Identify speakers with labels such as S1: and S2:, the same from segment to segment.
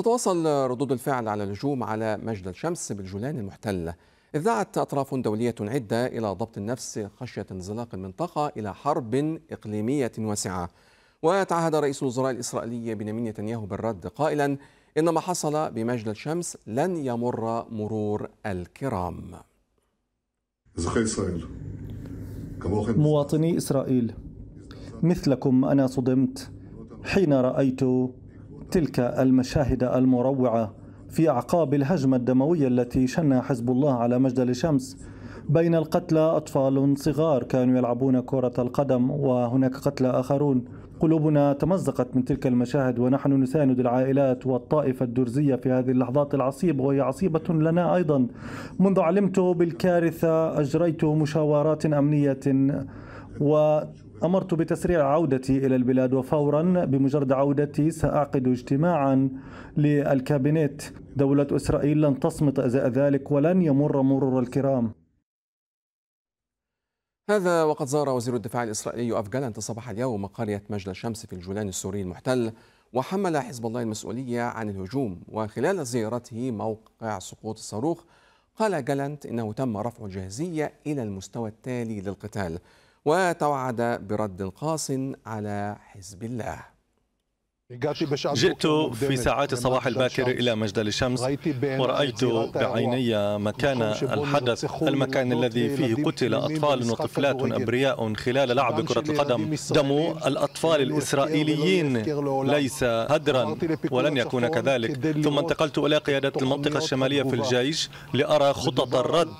S1: تتواصل ردود الفعل على الهجوم على مجد الشمس بالجولان المحتل. إذ دعت أطراف دولية عدة إلى ضبط النفس خشية انزلاق المنطقة إلى حرب إقليمية واسعة. وتعهد رئيس الوزراء الإسرائيلي بنيامين نتنياهو بالرد قائلا إن ما حصل بمجد الشمس لن يمر مرور الكرام.
S2: مواطني إسرائيل مثلكم أنا صدمت حين رأيت تلك المشاهد المروعة في أعقاب الهجمة الدموية التي شنها حزب الله على مجد الشمس. بين القتلى أطفال صغار كانوا يلعبون كرة القدم وهناك قتلى آخرون. قلوبنا تمزقت من تلك المشاهد ونحن نساند العائلات والطائفة الدرزية في هذه اللحظات العصيبة وهي عصيبة لنا أيضا. منذ علمت بالكارثة أجريت مشاورات أمنية و أمرت بتسريع عودتي إلى البلاد وفورا بمجرد عودتي سأعقد اجتماعا للكابينت دولة إسرائيل لن تصمت أزاء ذلك ولن يمر مرور الكرام.
S1: هذا وقد زار وزير الدفاع الإسرائيلي جالنت صباح اليوم قرية مجد الشمس في الجولان السوري المحتل وحمل حزب الله المسؤولية عن الهجوم. وخلال زيارته موقع سقوط الصاروخ قال جالنت إنه تم رفع الجاهزية إلى المستوى التالي للقتال. وتوعد برد قاس على حزب الله.
S3: جئت في ساعات الصباح الباكر إلى مجدل الشمس ورأيت بعيني مكان الحدث المكان الذي فيه قتل أطفال وطفلات أبرياء خلال لعب كرة القدم. دم الأطفال الإسرائيليين ليس هدرا ولن يكون كذلك. ثم انتقلت إلى قيادة المنطقة الشمالية في الجيش لأرى خطط الرد.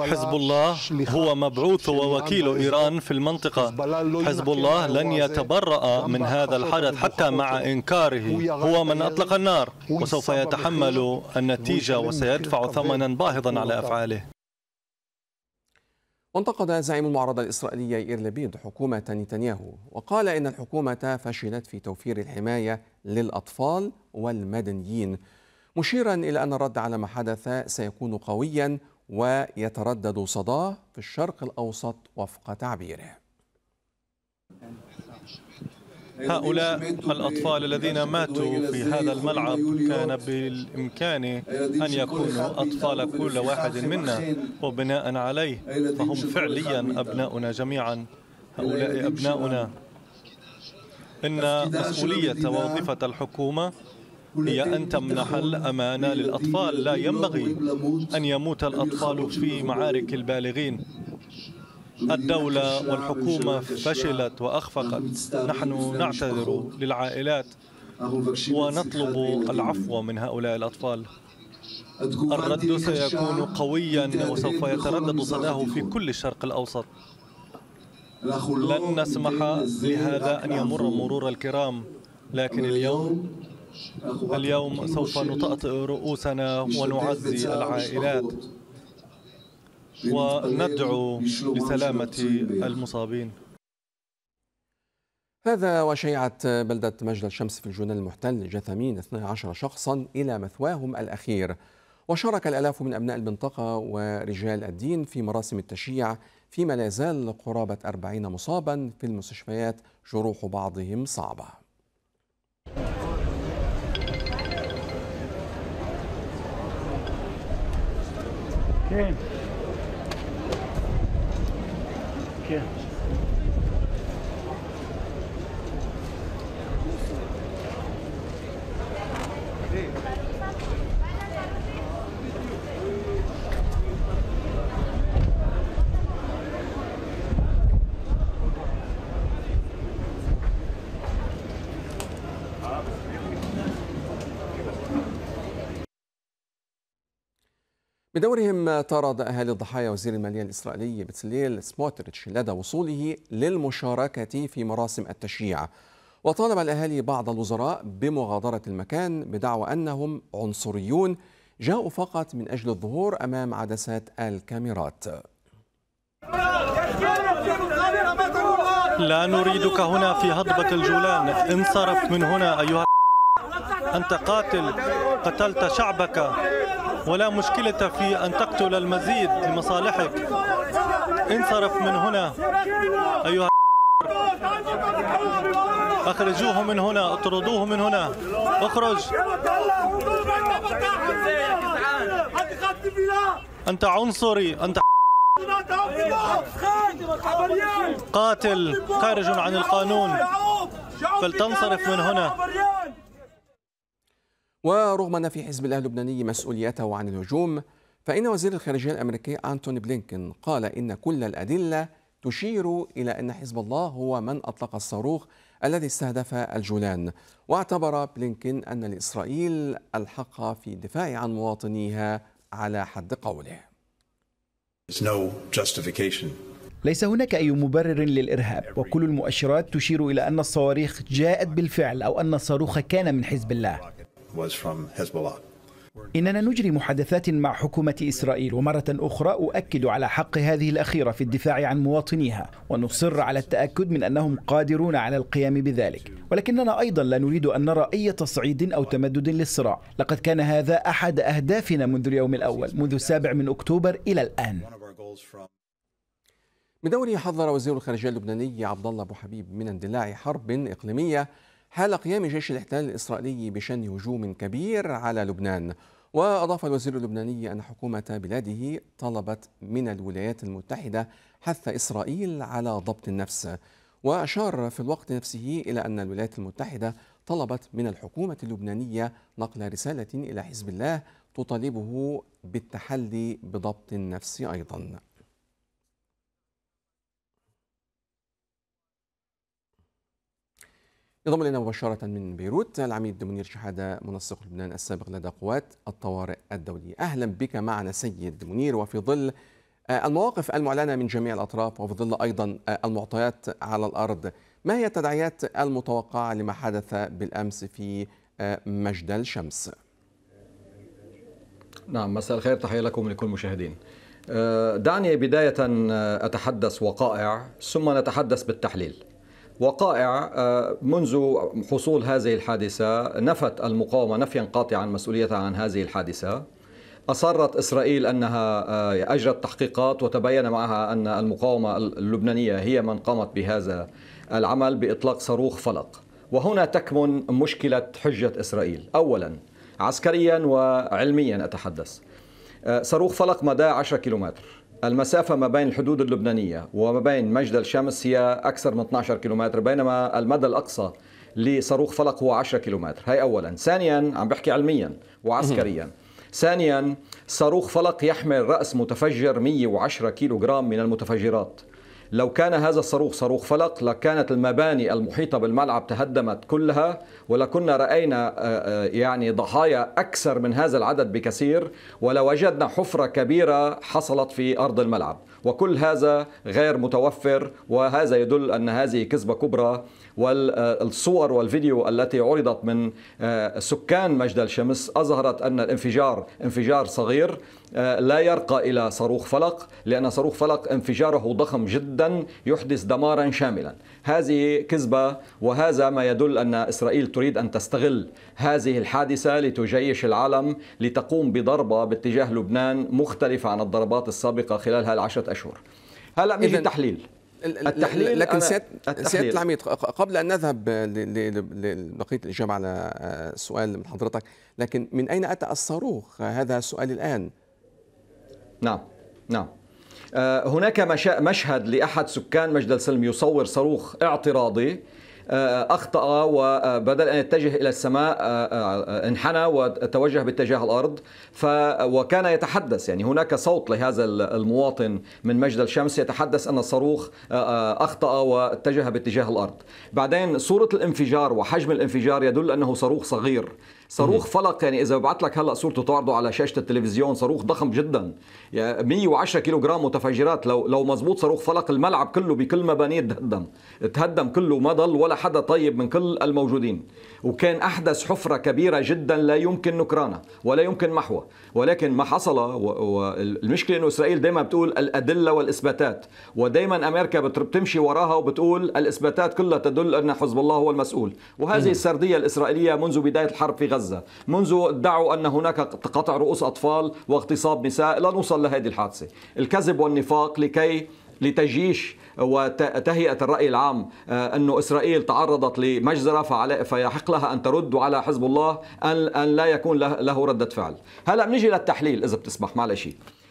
S3: حزب الله هو مبعوث ووكيل إيران في المنطقة. حزب الله لن يتبرأ من هذا الحدث حتى مع إنكاره هو من أطلق النار وسوف يتحمل النتيجة وسيدفع ثمنا باهظا على أفعاله.
S1: وانتقد زعيم المعارضة الإسرائيلية إير لبيد حكومة نتنياهو وقال إن الحكومة فشلت في توفير الحماية للأطفال والمدنيين مشيرا إلى أن الرد على ما حدث سيكون قويا ويتردد صداه في الشرق الأوسط وفق تعبيره.
S3: هؤلاء الأطفال الذين ماتوا في هذا الملعب كان بالإمكان أن يكونوا أطفال كل واحد منا وبناء عليه فهم فعليا أبناؤنا جميعا هؤلاء أبناؤنا. إن مسؤولية ووظيفة الحكومة هي أن تمنح الأمان للأطفال. لا ينبغي أن يموت الأطفال في معارك البالغين. الدولة والحكومة فشلت وأخفقت. نحن نعتذر للعائلات ونطلب العفو من هؤلاء الأطفال. الرد سيكون قويا وسوف يتردد صداه في كل الشرق الأوسط. لن نسمح لهذا أن يمر مرور الكرام لكن اليوم اليوم سوف نطأطئ رؤوسنا ونعزي العائلات. وندعو لسلامة المصابين.
S1: هذا وشيعت بلدة مجد الشمس في الجنان المحتل جثمين 12 شخصا إلى مثواهم الأخير. وشارك الألاف من أبناء المنطقة ورجال الدين في مراسم التشييع فيما لا يزال قرابة 40 مصابا في المستشفيات جروح بعضهم صعبة.
S4: كين Yeah.
S1: بدورهم طارد أهالي الضحايا وزير المالية الإسرائيلي بتسليل سموتريتش لدى وصوله للمشاركة في مراسم التشييع. وطالب الأهالي بعض الوزراء بمغادرة المكان بدعوى أنهم عنصريون جاءوا فقط من أجل الظهور أمام عدسات الكاميرات.
S3: لا نريدك هنا في هضبة الجولان. انصرف من هنا أيها أنت قاتل. قتلت شعبك. ولا مشكلة في أن تقتل المزيد لمصالحك انصرف من هنا أيها أخرجوه من هنا اطردوه من هنا. اخرج. أنت عنصري أنت قاتل خارج عن القانون. فلتنصرف من هنا.
S1: ورغم أن في حزب الله اللبناني مسؤوليته عن الهجوم فإن وزير الخارجية الأمريكي أنتوني بلينكن قال إن كل الأدلة تشير إلى أن حزب الله هو من أطلق الصاروخ الذي استهدف الجولان. واعتبر بلينكن أن لإسرائيل الحق في الدفاع عن مواطنيها على حد قوله.
S5: ليس هناك أي مبرر للإرهاب وكل المؤشرات تشير إلى أن الصواريخ جاءت بالفعل أو أن الصاروخ كان من حزب الله. إننا نجري محادثات مع حكومة إسرائيل ومرة أخرى أؤكد على حق هذه الأخيرة في الدفاع عن مواطنيها ونصر على التأكد من أنهم قادرون على القيام بذلك. ولكننا أيضا لا نريد أن نرى أي تصعيد أو تمدد للصراع. لقد كان هذا أحد أهدافنا منذ اليوم الأول منذ السابع من أكتوبر إلى الآن.
S1: من دوره حذر وزير الخارجية اللبناني عبد الله أبو حبيب من اندلاع حرب إقليمية حال قيام جيش الاحتلال الإسرائيلي بشن هجوم كبير على لبنان؟ وأضاف الوزير اللبناني أن حكومة بلاده طلبت من الولايات المتحدة حث إسرائيل على ضبط النفس وأشار في الوقت نفسه إلى أن الولايات المتحدة طلبت من الحكومة اللبنانية نقل رسالة إلى حزب الله تطالبه بالتحلي بضبط النفس أيضاً. انضم إلينا مباشرة من بيروت العميد منير شحادة منسق لبنان السابق لدى قوات الطوارئ الدولية. أهلا بك معنا سيد منير وفي ظل المواقف المعلنة من جميع الأطراف وفي ظل أيضا المعطيات على الأرض ما هي التداعيات المتوقعة لما حدث بالأمس في مجدل شمس؟
S6: نعم مساء الخير تحية لكم ولكل المشاهدين دعني بداية أتحدث وقائع ثم نتحدث بالتحليل. وقائع منذ حصول هذه الحادثة نفت المقاومة نفيا قاطعا مسؤوليتها عن هذه الحادثة. أصرت إسرائيل أنها أجرت تحقيقات وتبين معها أن المقاومة اللبنانية هي من قامت بهذا العمل بإطلاق صاروخ فلق. وهنا تكمن مشكلة حجة إسرائيل. أولا عسكريا وعلميا أتحدث. صاروخ فلق مدى 10 كيلومتر. المسافة ما بين الحدود اللبنانية وما بين مجدل الشمس هي أكثر من 12 كيلومتر بينما المدى الأقصى لصاروخ فلق هو 10 كيلومتر. هاي أولا. ثانيا عم بحكي علميا وعسكريا. ثانيا صاروخ فلق يحمل رأس متفجر 110 كيلو جرام من المتفجرات. لو كان هذا الصاروخ صاروخ فلق لكانت المباني المحيطة بالملعب تهدمت كلها ولكنا رأينا يعني ضحايا أكثر من هذا العدد بكثير ولوجدنا حفرة كبيرة حصلت في أرض الملعب. وكل هذا غير متوفر وهذا يدل أن هذه كذبة كبرى. والصور والفيديو التي عرضت من سكان مجدل شمس أظهرت أن الانفجار انفجار صغير لا يرقى إلى صاروخ فلق لأن صاروخ فلق انفجاره ضخم جدا يحدث دمارا شاملا. هذه كذبة وهذا ما يدل أن إسرائيل تريد أن تستغل هذه الحادثة لتجيش العالم لتقوم بضربة باتجاه لبنان مختلفة عن الضربات السابقة خلال هالعشرة أشهر. هلا بيجي تحليل
S1: التحليل. لكن سيادة سيادة العميد قبل أن نذهب لبقية الإجابة على السؤال من حضرتك لكن من أين أتى الصاروخ؟ هذا سؤالي الآن.
S6: نعم نعم. هناك مشهد لأحد سكان مجدل سلم يصور صاروخ اعتراضي. أخطأ وبدل أن يتجه إلى السماء انحنى وتوجه باتجاه الأرض. ف وكان يتحدث يعني هناك صوت لهذا المواطن من مجد الشمس يتحدث أن الصاروخ أخطأ واتجه باتجاه الأرض. بعدين صورة الانفجار وحجم الانفجار يدل أنه صاروخ صغير. صاروخ فلق يعني إذا ببعث لك هلأ صورته تعرضه على شاشة التلفزيون صاروخ ضخم جدا. يعني 110 كيلو جرام متفجرات. لو لو مزبوط صاروخ فلق الملعب كله بكل مبانيه تهدم. تهدم كله ما ضل ولا حدا طيب من كل الموجودين. وكان أحدث حفرة كبيرة جدا لا يمكن نكرانها ولا يمكن محوها. ولكن ما حصل والمشكلة إنه إسرائيل دائما بتقول الأدلة والإثباتات. ودائما أمريكا بتمشي وراها وبتقول الإثباتات كلها تدل أن حزب الله هو المسؤول. وهذه السردية الإسرائيلية منذ بداية الحرب في غزة. منذ ادعوا أن هناك قطع رؤوس أطفال واغتصاب نساء لا نوصل لهذه الحادثة. الكذب والنفاق لكي لتجيش وتهيئة الرأي العام أنه إسرائيل تعرضت لمجزرة فيحق لها أن ترد على حزب الله أن لا يكون له ردة فعل. هلأ بنجي للتحليل إذا بتسمح معلش.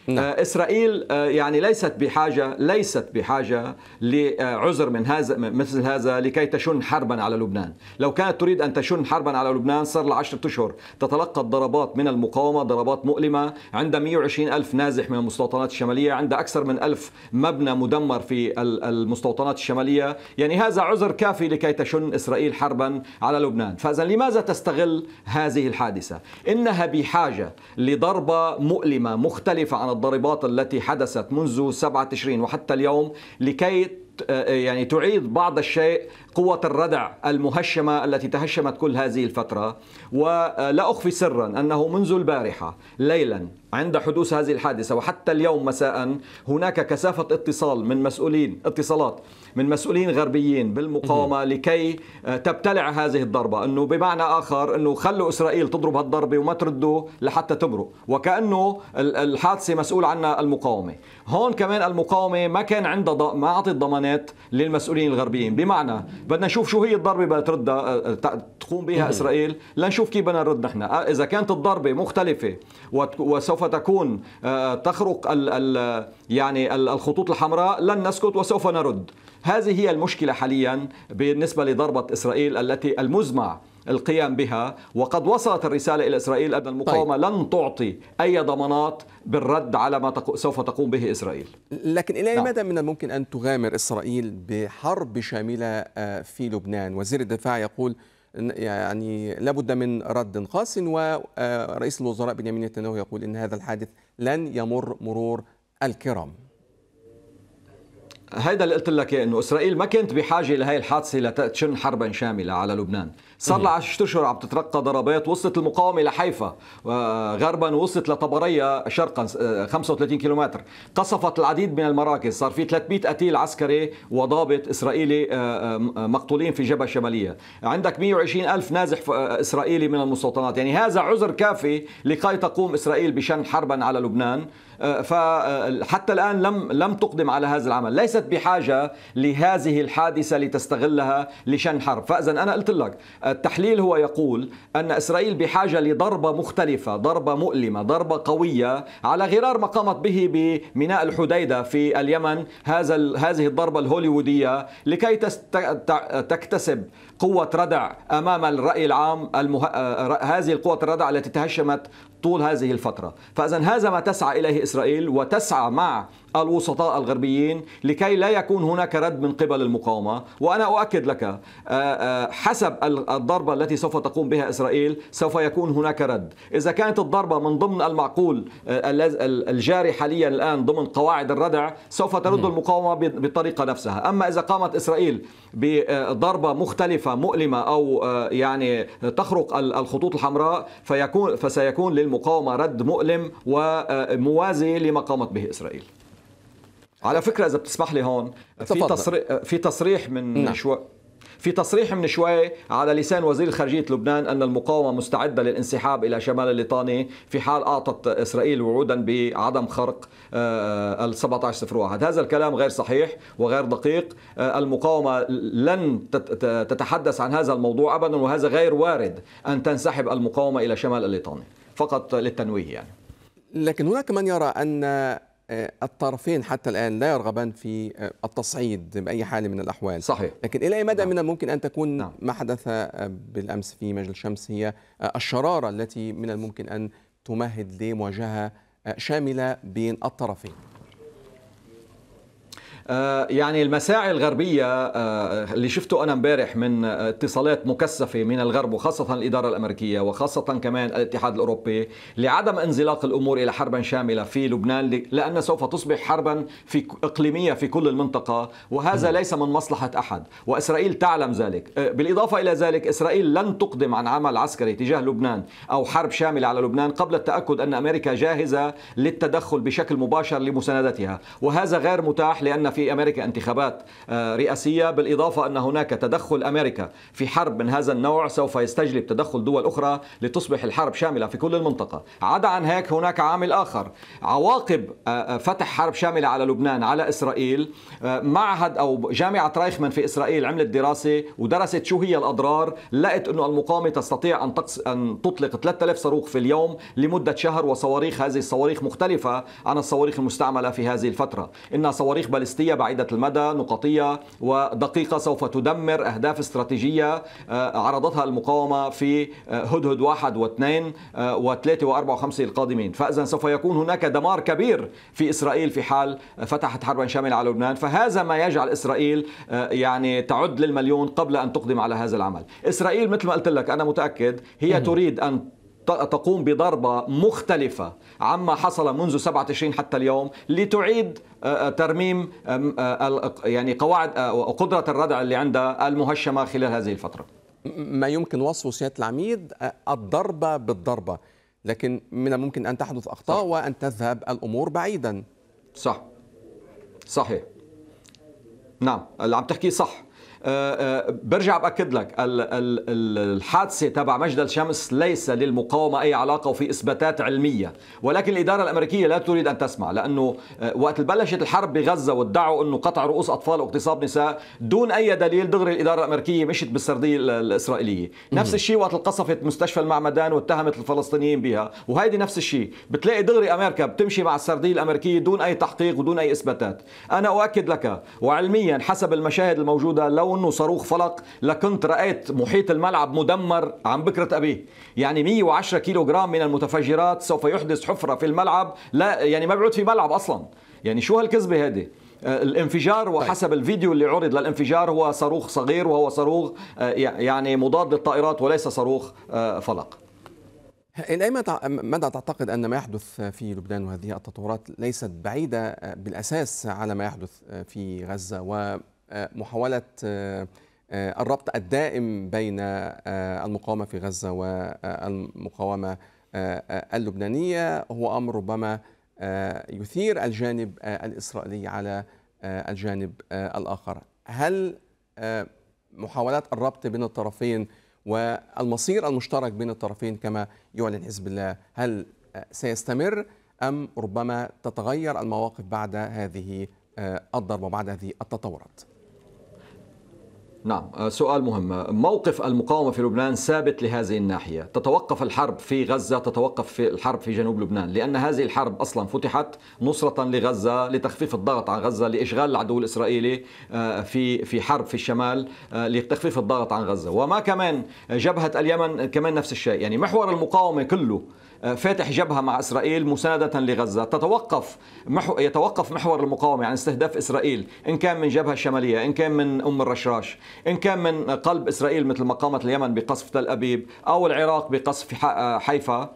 S6: نعم. آه، إسرائيل آه، يعني ليست بحاجة ليست بحاجة لعذر من هذا مثل هذا لكي تشن حربا على لبنان، لو كانت تريد أن تشن حربا على لبنان صار لها 10 أشهر تتلقى الضربات من المقاومة ضربات مؤلمة، عندها 120 ألف نازح من المستوطنات الشمالية، عندها أكثر من ألف مبنى مدمر في المستوطنات الشمالية، يعني هذا عذر كافي لكي تشن إسرائيل حربا على لبنان، فاذا لماذا تستغل هذه الحادثة؟ إنها بحاجة لضربة مؤلمة مختلفة عن الضربات التي حدثت منذ 7 تشرين وحتى اليوم لكي يعني تعيد بعض الشيء قوة الردع المهشمة التي تهشمت كل هذه الفترة. ولا أخفي سرا أنه منذ البارحة ليلا عند حدوث هذه الحادثة وحتى اليوم مساء هناك كثافة اتصال من مسؤولين اتصالات من مسؤولين غربيين بالمقاومة لكي تبتلع هذه الضربة. أنه بمعنى آخر أنه خلوا إسرائيل تضرب هالضربة وما تردوا لحتى تمرق وكأنه الحادثة مسؤول عنها المقاومة. هون كمان المقاومة ما كان عندها ما أعطت ضمانات للمسؤولين الغربيين. بمعنى بدنا نشوف شو هي الضربة بدها تردها تقوم بها إسرائيل. لنشوف كيف بدنا نرد نحن إذا كانت الضربة مختلفة وسوف تكون تخرق ال ال يعني الخطوط الحمراء. لن نسكت وسوف نرد. هذه هي المشكلة حاليا بالنسبة لضربة إسرائيل التي المزمع القيام بها. وقد وصلت الرسالة إلى إسرائيل أن المقاومة طيب. لن تعطي أي ضمانات بالرد على ما سوف تقوم به إسرائيل.
S1: لكن إلى نعم. مدى من الممكن أن تغامر إسرائيل بحرب شاملة آه، في لبنان؟ وزير الدفاع يقول يعني لابد من رد قاس ورئيس الوزراء بنيامين نتنياهو يقول إن هذا الحادث لن يمر مرور الكرام.
S6: هيدا اللي قلت لك إنه إسرائيل ما كانت بحاجة لهي الحادثة لتشن حربا شاملة على لبنان. صار لها 10 أشهر عم تترقى ضربات وصلت المقاومة لحيفا غربا وصلت لطبرية شرقا 35 كيلومتر. قصفت العديد من المراكز. صار في 300 قتيل عسكري وضابط إسرائيلي آه، آه، مقتولين في جبهة الشماليه عندك 120 ألف نازح آه، إسرائيلي من المستوطنات يعني هذا عذر كافي لكي تقوم إسرائيل بشن حربا على لبنان. فحتى الآن لم لم تقدم على هذا العمل، ليست بحاجة لهذه الحادثة لتستغلها لشن حرب، فإذا أنا قلت لك التحليل هو يقول أن إسرائيل بحاجة لضربة مختلفة ضربة مؤلمة ضربة قوية على غرار ما قامت به بميناء الحديدة في اليمن هذا هذه الضربة الهوليوودية لكي تكتسب قوة ردع أمام الرأي العام المه... هذه القوة الردع التي تهشمت طول هذه الفترة. فإذا هذا ما تسعى إليه إسرائيل وتسعى مع الوسطاء الغربيين لكي لا يكون هناك رد من قبل المقاومة. وأنا أؤكد لك آه، آه، حسب الضربة التي سوف تقوم بها إسرائيل سوف يكون هناك رد. إذا كانت الضربة من ضمن المعقول آه، الجاري حاليا الآن ضمن قواعد الردع سوف ترد المقاومة بالطريقة نفسها. أما إذا قامت إسرائيل بضربة مختلفة مؤلمة أو يعني تخرق الخطوط الحمراء فيكون فسيكون للمقاومة رد مؤلم وموازي لما قامت به إسرائيل. على فكرة إذا بتسمح لي هون في تصريح في تصريح من نعم. شو في تصريح من شوي على لسان وزير خارجية لبنان أن المقاومة مستعدة للانسحاب إلى شمال الليطاني في حال أعطت إسرائيل وعودا بعدم خرق آه، ال 1701 هذا الكلام غير صحيح وغير دقيق. آه، المقاومة لن تتحدث عن هذا الموضوع أبدا وهذا غير وارد أن تنسحب المقاومة إلى شمال الليطاني فقط للتنويه يعني.
S1: لكن هناك من يرى أن الطرفين حتى الآن لا يرغبان في آه، التصعيد بأي حال من الأحوال
S6: صحيح
S1: لكن إلى أي مدى نعم. من الممكن أن تكون نعم. ما حدث آه، بالأمس في مجلس الشمس هي الشرارة التي من الممكن أن تمهد لمواجهة شاملة بين الطرفين
S6: آه، يعني المساعي الغربية آه، اللي شفته أنا امبارح من اتصالات مكثفة من الغرب وخاصة الإدارة الأمريكية وخاصة كمان الاتحاد الأوروبي لعدم انزلاق الأمور إلى حرب شاملة في لبنان لأن سوف تصبح حربا في إقليمية في كل المنطقة وهذا ليس من مصلحة أحد وإسرائيل تعلم ذلك. آه، بالإضافة إلى ذلك إسرائيل لن تقدم عن عمل عسكري تجاه لبنان أو حرب شاملة على لبنان قبل التأكد أن أمريكا جاهزة للتدخل بشكل مباشر لمساندتها وهذا غير متاح لأن في أمريكا انتخابات رئاسية بالإضافة أن هناك تدخل أمريكا في حرب من هذا النوع سوف يستجلب تدخل دول أخرى لتصبح الحرب شاملة في كل المنطقة. عدا عن هيك هناك عامل آخر. عواقب فتح حرب شاملة على لبنان على إسرائيل. معهد أو جامعة رايخمان في إسرائيل عملت دراسة ودرست شو هي الأضرار. لقت أنه المقاومة تستطيع أن, أن تطلق 3000 صاروخ في اليوم لمدة شهر وصواريخ هذه الصواريخ مختلفة عن الصواريخ المستعملة في هذه الفترة. إنها صواريخ باليستية بعيدة المدى نقطية ودقيقة سوف تدمر أهداف استراتيجية آه، عرضتها المقاومة في آه، هدهد واحد واثنين آه، وثلاثة وأربعة وخمسة القادمين. فإذا سوف يكون هناك دمار كبير في إسرائيل في حال فتحت حربا شاملة على لبنان. فهذا ما يجعل إسرائيل يعني تعد للمليون قبل أن تقدم على هذا العمل. إسرائيل مثل ما قلت لك أنا متأكد هي تريد أن تقوم بضربة مختلفة عما حصل منذ 7 تشرين حتى اليوم لتعيد آه، آه، ترميم آه، يعني قواعد قدرة الردع اللي عندها المهشمة خلال هذه الفترة.
S1: ما يمكن وصفه سيادة العميد الضربة بالضربة لكن من الممكن أن تحدث أخطاء صح. وأن تذهب الأمور بعيدا.
S6: صح. صحيح. نعم. اللي عم تحكيه صح. برجع بأكد لك الحادثة تبع مجدل شمس ليس للمقاومة أي علاقة وفي إثباتات علمية ولكن الإدارة الأمريكية لا تريد أن تسمع لأنه آه، وقت بلشت الحرب بغزة وادعوا إنه قطع رؤوس أطفال واغتصاب نساء دون أي دليل دغري الإدارة الأمريكية مشت بالسردية الإسرائيلية. نفس الشيء وقت قصفت مستشفى المعمدان واتهمت الفلسطينيين بها وهيدي نفس الشيء بتلاقي دغري أمريكا بتمشي مع السردية الأمريكية دون أي تحقيق ودون أي إثباتات. أنا أؤكد لك وعلميا حسب المشاهد الموجودة لو أنه صاروخ فلق لكنت رأيت محيط الملعب مدمر عن بكرة أبيه. يعني 110 كيلو جرام من المتفجرات سوف يحدث حفرة في الملعب لا يعني ما بيعود في ملعب أصلا. يعني شو هالكذبة هذه؟ آه، الانفجار وحسب الفيديو اللي عرض للانفجار هو صاروخ صغير وهو صاروخ آه، يعني مضاد للطائرات وليس صاروخ آه، فلق.
S1: إلى مدى تعتقد أن ما يحدث في لبنان وهذه التطورات ليست بعيدة بالأساس على ما يحدث في غزة و محاولة آه، آه، الربط الدائم بين آه، المقاومة في غزة والمقاومة اللبنانية هو أمر ربما يثير الجانب الإسرائيلي على الجانب الآخر هل محاولات الربط بين الطرفين والمصير المشترك بين الطرفين كما يعلن حزب الله هل سيستمر أم ربما تتغير المواقف بعد هذه الضربة وبعد هذه التطورات؟
S6: نعم آه، سؤال مهم. موقف المقاومة في لبنان ثابت لهذه الناحية. تتوقف الحرب في غزة تتوقف في الحرب في جنوب لبنان. لأن هذه الحرب أصلا فتحت نصرة لغزة لتخفيف الضغط عن غزة لإشغال العدو الإسرائيلي آه، في في حرب في الشمال آه، لتخفيف الضغط عن غزة. وما كمان جبهة اليمن كمان نفس الشيء. يعني محور المقاومة كله فاتح جبهة مع إسرائيل مساندة لغزة. تتوقف محو يتوقف محور المقاومة عن استهداف إسرائيل. إن كان من جبهة الشمالية إن كان من أم الرشراش إن كان من قلب إسرائيل مثل ما قامت اليمن بقصف تل أبيب أو العراق بقصف حيفا.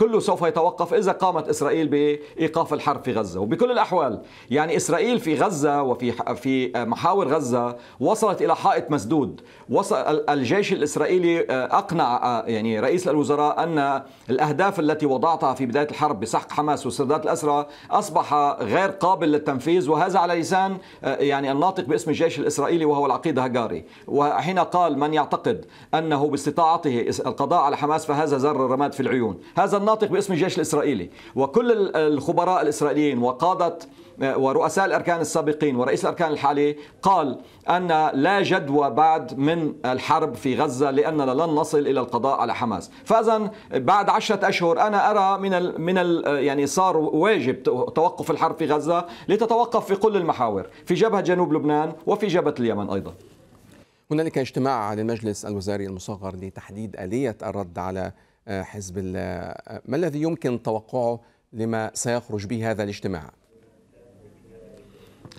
S6: كله سوف يتوقف إذا قامت إسرائيل بإيقاف الحرب في غزة. وبكل الأحوال يعني إسرائيل في غزة وفي في محاور غزة وصلت إلى حائط مسدود. وصل الجيش الإسرائيلي آه، أقنع آه، يعني رئيس الوزراء أن الأهداف التي وضعتها في بداية الحرب بسحق حماس وسردات الأسرى أصبح غير قابل للتنفيذ. وهذا على لسان يعني الناطق باسم الجيش الإسرائيلي وهو العقيد هجاري وحين قال من يعتقد أنه باستطاعته القضاء على حماس فهذا زر الرماد في العيون. هذا الناطق باسم الجيش الإسرائيلي. وكل الخبراء الإسرائيليين وقادة ورؤساء الأركان السابقين ورئيس الأركان الحالي قال أن لا جدوى بعد من الحرب في غزة لأننا لن نصل إلى القضاء على حماس. فإذا بعد عشرة أشهر أنا أرى من ال من ال يعني صار واجب توقف الحرب في غزة لتتوقف في كل المحاور في جبهة جنوب لبنان وفي جبهة اليمن أيضا.
S1: هنالك اجتماع للمجلس الوزاري المصغر لتحديد آلية الرد على حزب الله. ما الذي يمكن توقعه لما سيخرج به هذا الاجتماع؟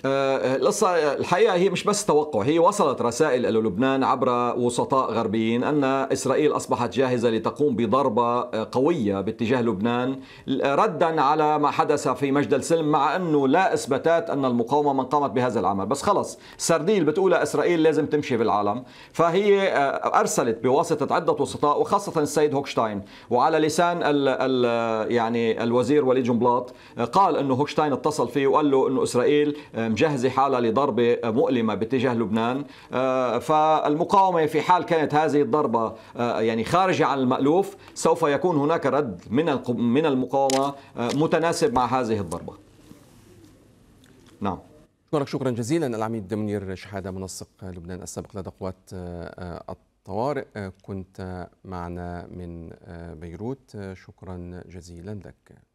S6: القصة الحقيقة هي مش بس توقع هي وصلت رسائل إلى لبنان عبر وسطاء غربيين أن إسرائيل أصبحت جاهزة لتقوم بضربة آه، قوية باتجاه لبنان ردا على ما حدث في مجدل سلم مع أنه لا إثباتات أن المقاومة من قامت بهذا العمل. بس خلص سرديل بتقولها إسرائيل لازم تمشي بالعالم فهي آه، أرسلت بواسطة عدة وسطاء وخاصة السيد هوكشتاين وعلى لسان ال ال يعني الوزير وليد جنبلاط قال أنه هوكشتاين اتصل فيه وقال له أنه إسرائيل مجهزة حالها لضربة مؤلمة باتجاه لبنان. فالمقاومة في حال كانت هذه الضربة يعني خارجة عن المألوف سوف يكون هناك رد من من المقاومة متناسب مع هذه الضربة.
S1: نعم. شكرا جزيلا. العميد منير شحادة منسق لبنان السابق لدى قوات الطوارئ. كنت معنا من بيروت. شكرا جزيلا لك.